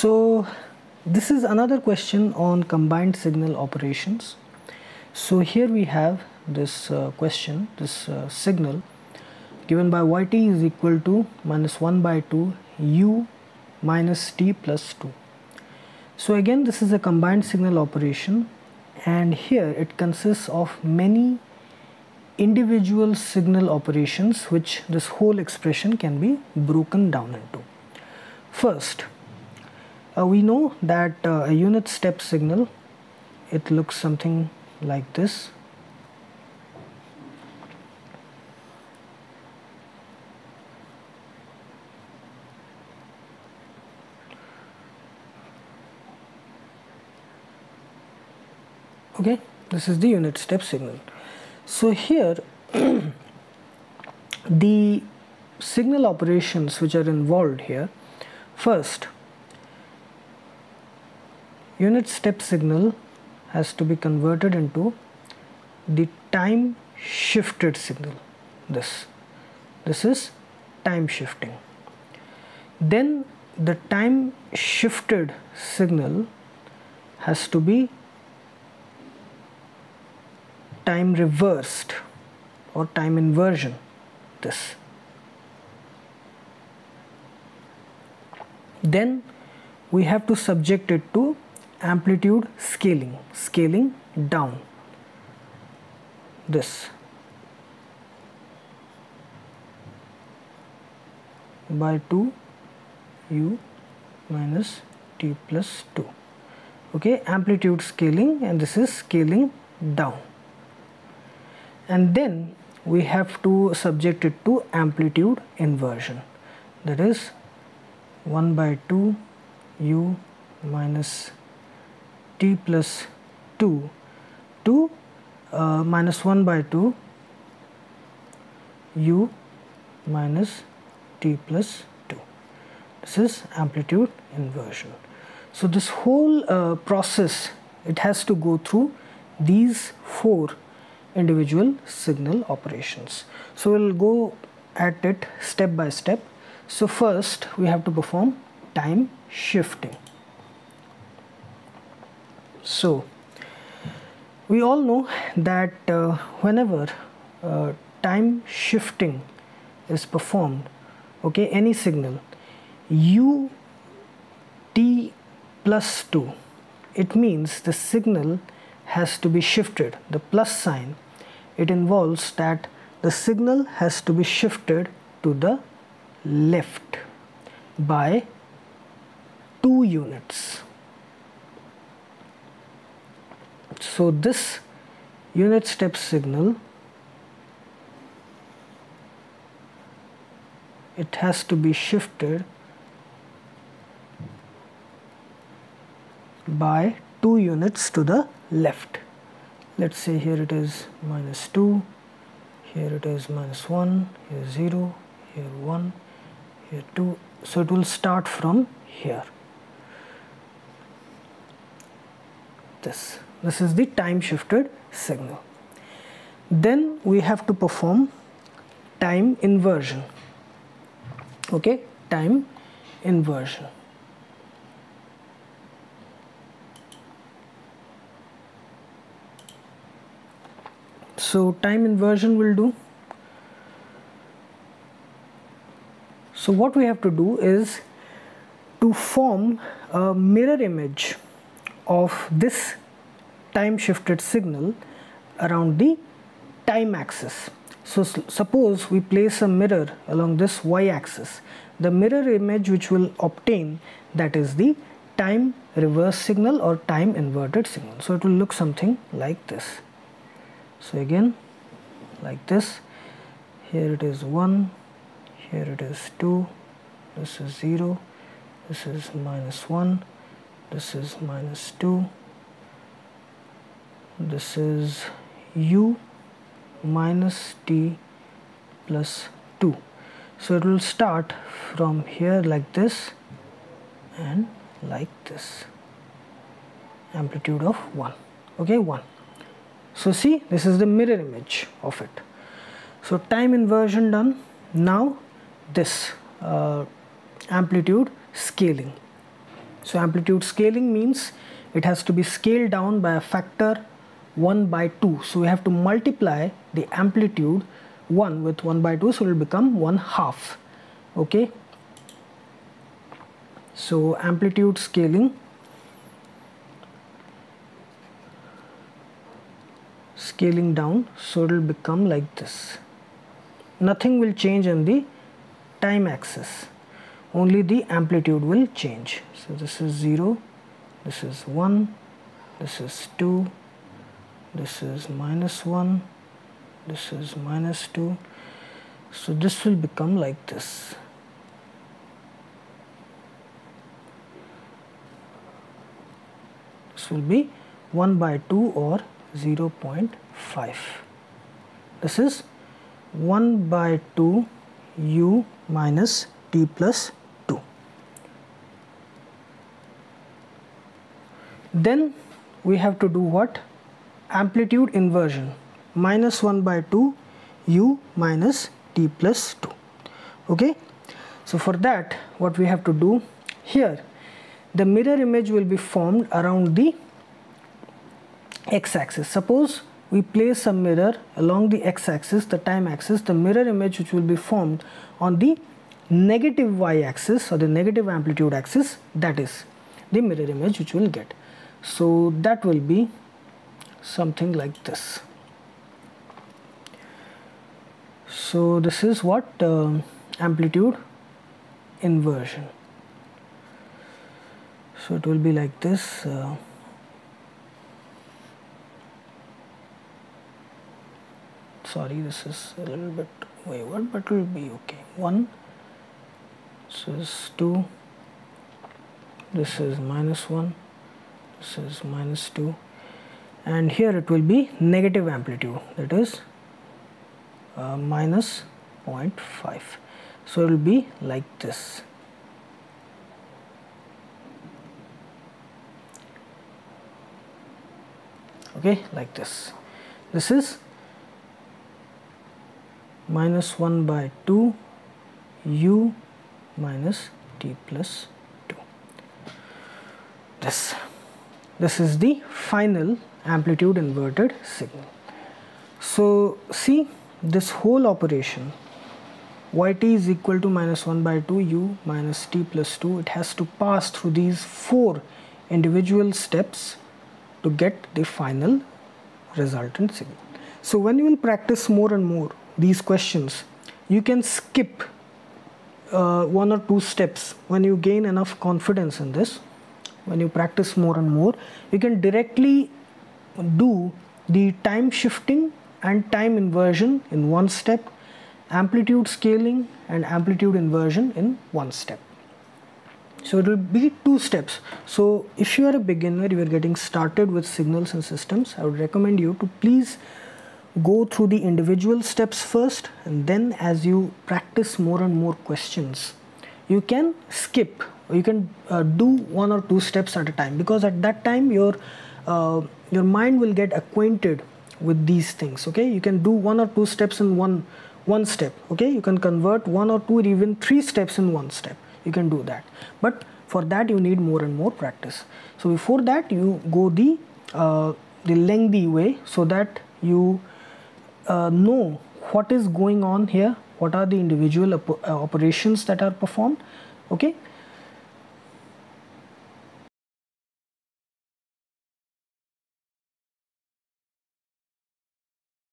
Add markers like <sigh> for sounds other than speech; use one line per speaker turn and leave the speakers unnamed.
So this is another question on combined signal operations. So here we have this uh, question, this uh, signal given by yt is equal to minus 1 by 2 u minus t plus 2. So again this is a combined signal operation and here it consists of many individual signal operations which this whole expression can be broken down into. First, uh, we know that uh, a unit step signal, it looks something like this. okay this is the unit step signal so here <clears throat> the signal operations which are involved here first unit step signal has to be converted into the time shifted signal. This this is time shifting. Then the time shifted signal has to be time reversed or time inversion. This. Then we have to subject it to amplitude scaling scaling down. This. By 2 u minus t plus 2 okay amplitude scaling and this is scaling down. And then we have to subject it to amplitude inversion. That is 1 by 2 u minus t plus 2 to uh, minus 1 by 2 u minus t plus 2 this is amplitude inversion so this whole uh, process it has to go through these four individual signal operations. So we'll go at it step by step. So first we have to perform time shifting. So we all know that uh, whenever uh, time shifting is performed, okay, any signal, u t plus 2, it means the signal has to be shifted the plus sign. It involves that the signal has to be shifted to the left by 2 units so this unit step signal it has to be shifted by 2 units to the left. Let's say here it is minus 2 here it is minus 1 here 0 here 1 here 2 so it will start from here. This this is the time shifted signal. Then we have to perform time inversion. Okay time inversion. So time inversion will do. So what we have to do is to form a mirror image of this time shifted signal around the time axis. So suppose we place a mirror along this y-axis the mirror image which will obtain that is the time reverse signal or time inverted signal. So it will look something like this. So again like this. Here it is 1 here it is 2 this is 0 this is minus 1 this is minus 2 this is u minus t plus 2 so it will start from here like this and like this. Amplitude of 1 okay 1 so see this is the mirror image of it. So time inversion done. Now this uh, amplitude scaling. So amplitude scaling means it has to be scaled down by a factor 1 by 2 so we have to multiply the amplitude 1 with 1 by 2 so it will become 1 half. Okay? So amplitude scaling. Scaling down so it will become like this. Nothing will change on the time axis. Only the amplitude will change. So this is 0 this is 1 this is 2 this is minus 1 this is minus 2 so this will become like this. This will be 1 by 2 or 0 0.5 this is 1 by 2 u minus t plus 2 then we have to do what amplitude inversion minus 1 by 2 u minus t plus 2 okay? So for that what we have to do here the mirror image will be formed around the x-axis. Suppose we place a mirror along the x-axis the time axis the mirror image which will be formed on the negative y-axis or the negative amplitude axis that is the mirror image which we'll get. So that will be something like this. So this is what uh, amplitude inversion. So it will be like this uh, sorry this is a little bit wayward but it will be okay. 1 this is 2 this is minus 1 this is minus 2 and here it will be negative amplitude. That is uh, minus 0.5 so it will be like this. Okay like this. This is minus 1 by 2 u minus t plus 2 this. This is the final amplitude inverted signal. So see this whole operation yt is equal to minus 1 by 2 u minus t plus 2 it has to pass through these four individual steps to get the final resultant signal. So when you will practice more and more these questions you can skip uh, one or two steps when you gain enough confidence in this when you practice more and more you can directly do the time shifting and time inversion in one step, amplitude scaling and amplitude inversion in one step. So it will be two steps. So if you are a beginner, you are getting started with signals and systems, I would recommend you to please go through the individual steps first and then as you practice more and more questions, you can skip you can uh, do one or two steps at a time because at that time your uh, your mind will get acquainted with these things okay? You can do one or two steps in one one step okay? You can convert one or two or even three steps in one step. You can do that. But for that you need more and more practice. So before that you go the uh, the lengthy way so that you uh, know what is going on here what are the individual op uh, operations that are performed okay